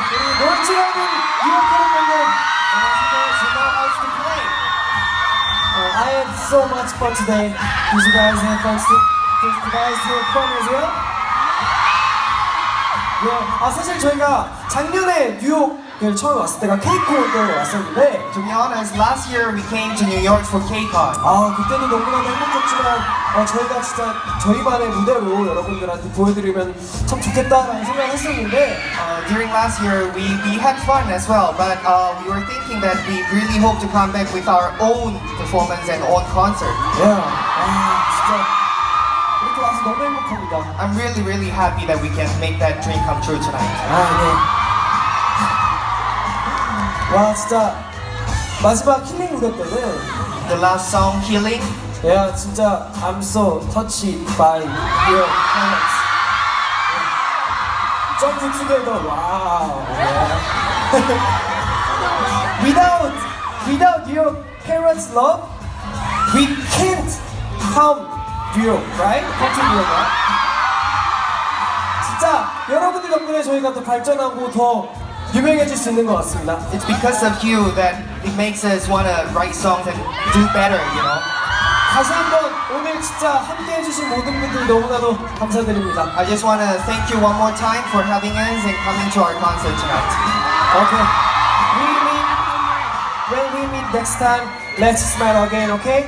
우리 놀지라는 뉴욕 여러분들 안녕하세요. So now how's the play? Uh, I had so much fun today. Did you guys have fun? too? Did you guys have fun as well? 예, 아 사실 저희가 작년에 뉴욕을 처음 왔을 때가 케이콘 때 왔었는데 To be honest, last year we came to New York for KCON. 아 그때도 너무나도 행복했지만 어, 저희가 진짜 저희만의 무대로 여러분들한테 보여드리면 참 좋겠다라는 생각을 했었는데 Uh, during last year, we, we had fun as well, but uh, we were thinking that we really hope to come back with our own performance and own concert. 예, 아 와서 너무 행복합니다 I'm really, really happy that we can make that dream come true tonight. 아 네. 와 진짜 마지막 힐링 무대 때는 The last song, Healing, 야 진짜 I'm so touched by your talents 점프 together 와우 without without your parents love we can't come to you right come to you right 진짜 여러분들 덕분에 저희가 더 발전하고 더 유명해질 수 있는 것 같습니다 it's because of you that it makes us want to write songs and do better, you know? 다시 한번 오늘 진짜 함께 해주신 모든 분들 너무나도 감사드립니다 I just want to thank you one more time for having us and coming to our concert tonight. Okay. We meet when we meet next time. Let's smile again, okay?